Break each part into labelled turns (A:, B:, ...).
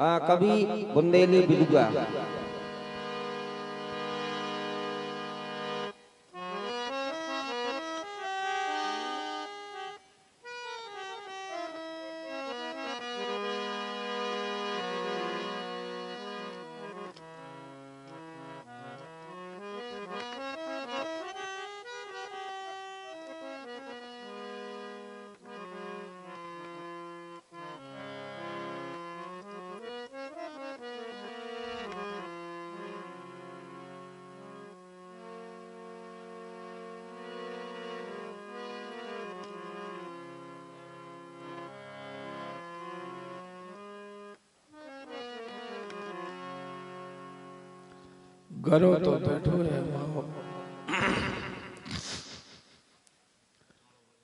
A: आ, कवि बुंदेली बिलुआ
B: घरो तो बैठो है। माओ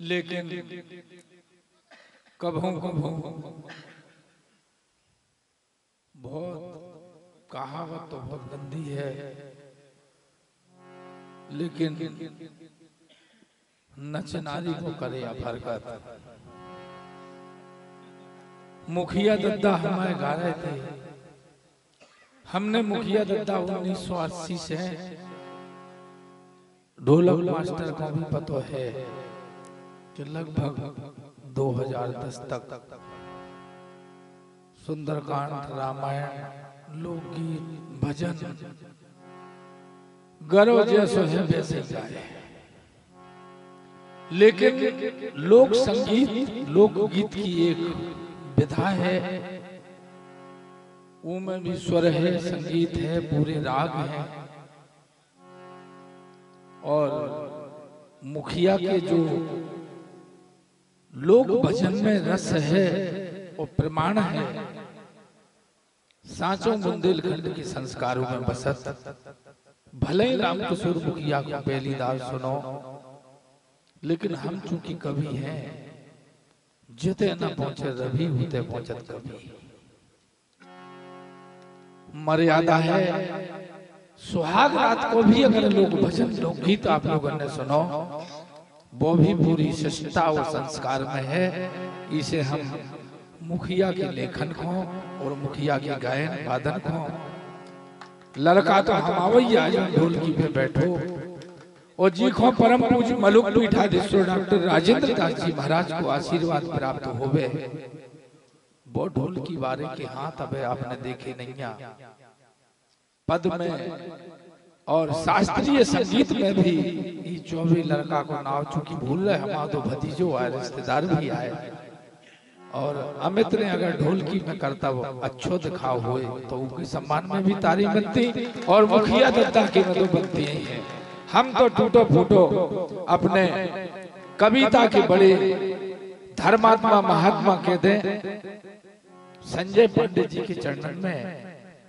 B: लेकिन कभों कभों बहुत कहावत तो बहुत गंदी है। लेकिन नच नारी को करे या फरकत मुखिया दद्दा हमारे गा रहे थे। हमने मुखिया दत्ता उन्नीस सौ अस्सी से ढोलक मास्टर का भी पता है कि लगभग 2010 तक। सुंदरकांड रामायण लोकगीत भजन। गर्व जैसो है वैसे गाए लेकिन लोक संगीत लोकगीत की एक विधा है वो में भी स्वर है संगीत है पूरे राग हैं। और मुखिया के जो लोक भजन में रस है वो प्रमाण है। सांचों बुंदेलखंड के संस्कारों में बसत। भले ही रामकिशोर मुखिया को पहली दाल सुनो लेकिन हम चूँकि कवि हैं जिते न पहुँचे रवि होते पहुंचत कभी मर्यादा है। सुहाग रात को भी अगर लोग भजन लोकगीत आप लोगों ने सुनो वो भी पूरी शिष्टता और संस्कार में है। इसे हम मुखिया के लेखन को और मुखिया के गायन वादन को। लड़का तो हम आवैया ढोलकी पे बैठो। और जी खो परम पूज्य मलुक पीठाधीश्वर डॉक्टर राजेंद्र दास जी महाराज को आशीर्वाद प्राप्त होवे। वो ढोल की बारे के हाथ अबे आपने देखे नहीं पद में और शास्त्रीय संगीत में भी ये चौबी लड़का को नाव चूँकि भूल रहे, हमारा तो भतीजो आए, रिश्तेदार भी आए। और अमित ने अगर ढोलकी में करतब अच्छो दिखाओ हुए तो उनके सम्मान में भी तारीफ़ बनती और मुखिया दत्ता की मधु बनती ही। है हम तो टूटो फूटो अपने कविता के बड़े धर्मात्मा महात्मा के दें संजय पंडित जी के चरणन में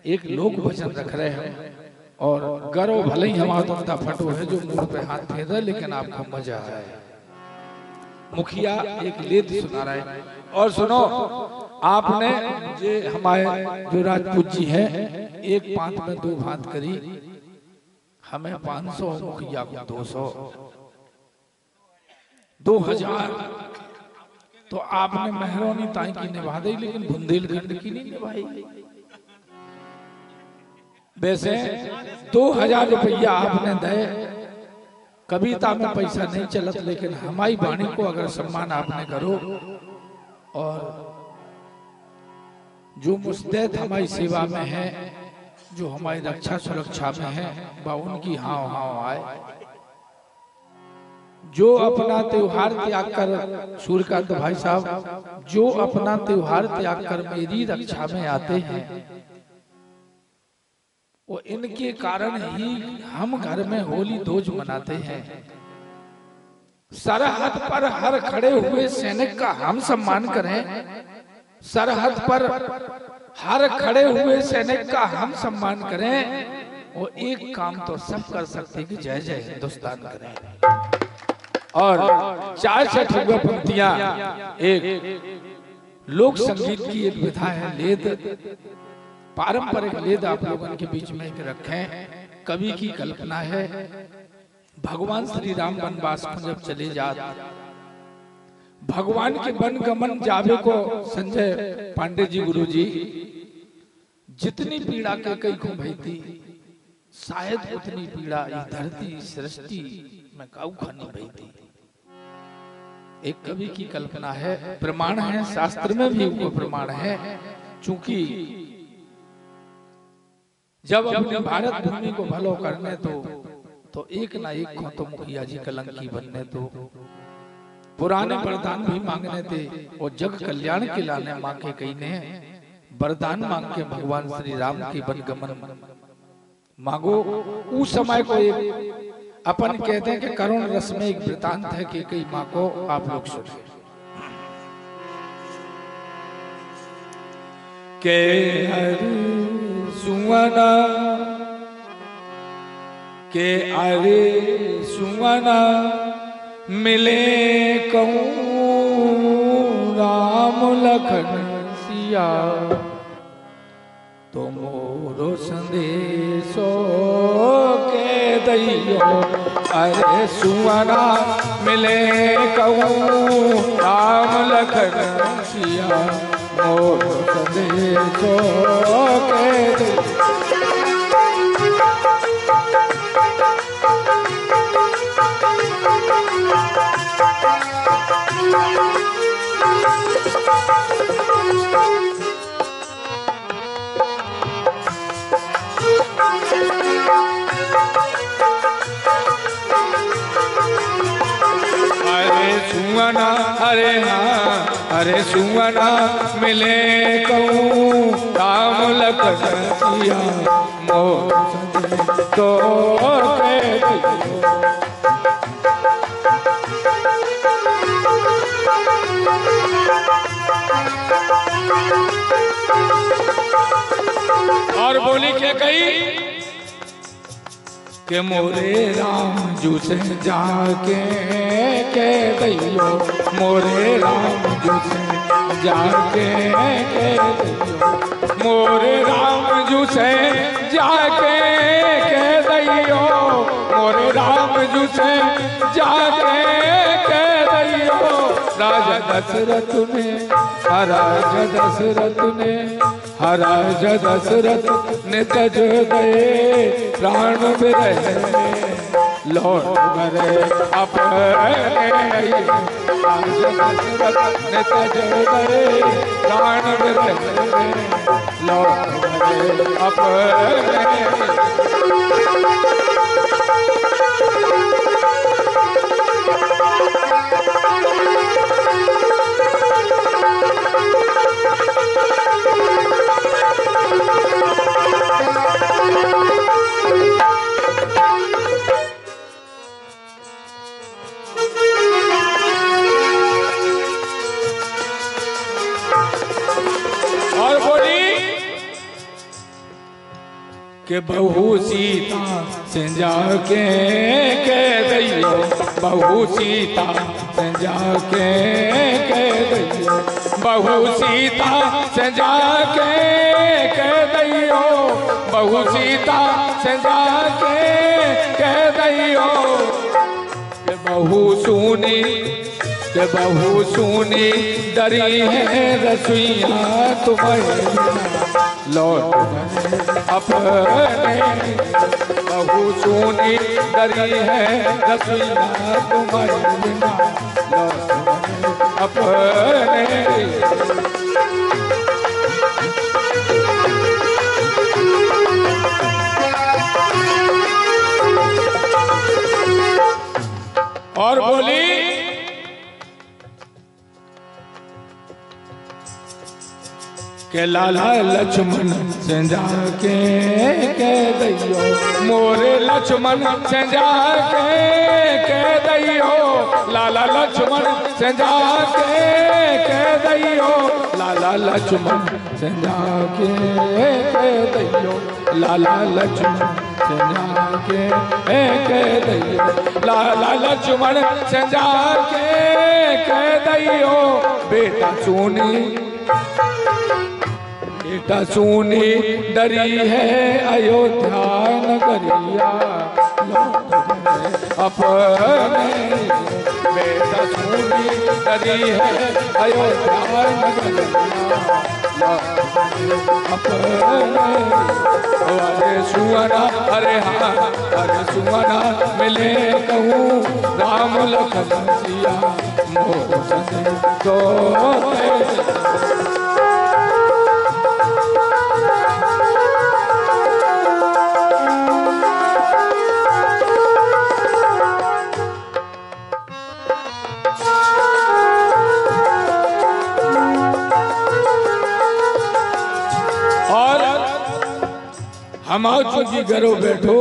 B: एक लोक भजन रख रहे हैं। और गर्व भले ही हमारा दुमता फटो है जो मुँह पे हाथ फेर रहे लेकिन आपको मज़ा आए मुखिया एक लेद सुना रहे हैं। और सुनो, आपने जे हमारे जो राजपूत जी हैं, एक पाँच में दो भात करी। हमें 500 मुखिया को 200 2000 तो आपने मेहरोनी ताई की निभा दी, लेकिन बुंदेलखंड की नहीं निभाई। वैसे दो हज़ार रुपया आपने दे। कविता में पैसा नहीं चलत, लेकिन हमारी वाणी को अगर सम्मान आपने करो, और जो मुस्तैद हमारी सेवा में है, जो हमारी रक्षा सुरक्षा में है वह उनकी हाव हाव आए। जो अपना त्योहार त्याग कर सूर्यकांत भाई साहब, जो अपना त्योहार त्याग कर मेरी रक्षा में आते हैं, वो इनके कारण ही हम घर में होली दोज मनाते हैं। सरहद पर हर खड़े हुए सैनिक का हम सम्मान करें। सरहद पर हर खड़े हुए सैनिक का हम सम्मान करें। वो एक काम तो सब कर सकते कि जय जय हिंदुस्तान करें। और चार छठ पंक्तियाँ। एक, लोक संगीत की एक विधा है लेद। पारंपरिक लेद आप लोगों के बीच में रखें। कवि की कल्पना है, भगवान श्री राम वनवास को जब चले जा। भगवान के वन गमन जावे को संजय पांडे जी गुरु जी जितनी पीड़ा के कई को भई थी शायद उतनी पीड़ा धरती सृष्टि में काऊ खानी भई थी एक कवि की कल्पना है प्रमाण है शास्त्र में भी वो प्रमाण है। चूँकि जब अपने भारत भूमि को भलो करने तो तो एक ना एक को तो मुखिया जी कलंकी बनने तो पुराने वरदान भी मांगने थे और जग कल्याण के लाने मांगे कई ने वरदान मांग के भगवान श्री राम की वन गमन। मांगो उस समय को एक अपन कहते हैं कि करुण रस में एक वृतांत है कि कई माँ को आप लोग सुने के हरि सुवना के अरे सुवना मिले कहूँ राम लखन सिया। तो मोरो संदेशो दैयो अरे सुवना मिले कहूँ राम लखन सिया मोरो संदेशो के दैयो अरे अरे हाँ अरे सुवना मिले कहूँ राम संदेश तो और बोली क्या कही? के मोरे राम जू से जाके के दैयो। मोरे राम जू से जाके के दैयो। मोरे राम जू से जाके के दैयो। मोरे राम जू से जाके के दैयो। राजा दशरथ ने, राजा दशरथ ने हराज दशरथ ने तज गए, प्राण बिरह। लौट गए अपने। राज दशरथ ने तज गए, प्राण लौट अपने। और के बहु सीता से जाके के दैयो। बहु सीता से जाके के दैयो। बहु सीता से जाके के दैयो। बहु सीता से जाके के दैयो। के बहु सुनी के बहु सुनी डरी है रसोईया तुम्हारे लौट अपने। बहु सुनी डरी है रसोईया बिना लौट अपने। और बोली के लाला लक्ष्मण से जाके के दैयो। मोरे लक्ष्मण से जाके के दैयो। लाला लक्ष्मण से जाके के दैयो। लाला लक्ष्मण से जाके के दैयो। लाला लक्ष्मण से जाके के दैयो। लाला लक्ष्मण से जाके के दैयो। बेटा सुनी। बेटा सुनी डरी है अयोध्या नगरिया। अपने बेटा सुनी डरी है अयोध्या नगरिया। अरे सुअना अरे हाँ अरे सुअना मिले कहूँ राम लखन सिया। मोहन तो चुकी चूँकि घरों बैठो,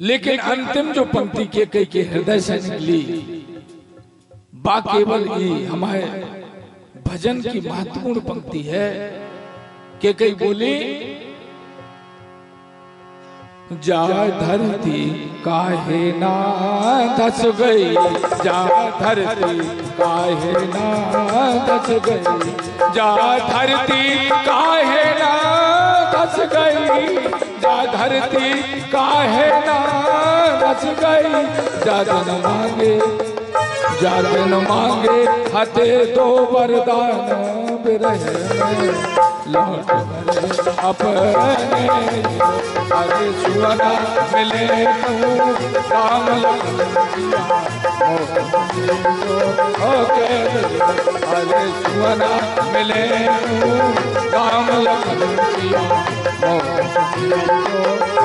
B: लेकिन अंतिम जो पंक्ति के कई के हृदय से निकली बा केवल ये हमारे भजन की महत्वपूर्ण पंक्ति है के कई बोली जा धरती काहे ना धस गई? जा धरती काहे ना धस गई? जा धरती काहे ना धस गई? जा धरती काहे ना धस गई? जा जन मांगे जा जन मांगे हते दो वरदान बिरह लौट अपने। अरे सुअना मिले कहूँ, राम ओके अरे सुअना मिले कहूँ, राम लखन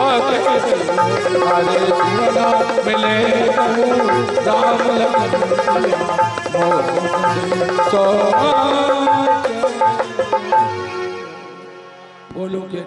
B: ओके अरे सुअना मिले कहूँ, राम लखन सो बोलो के